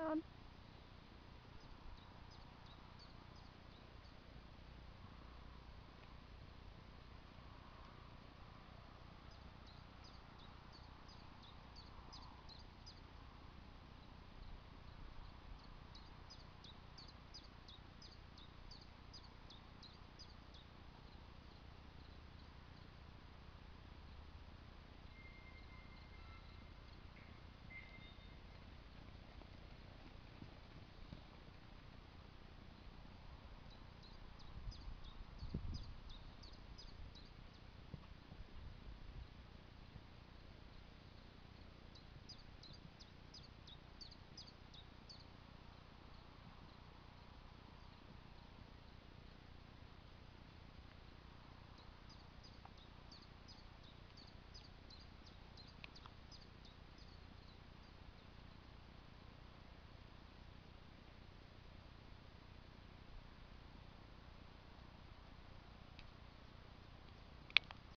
on.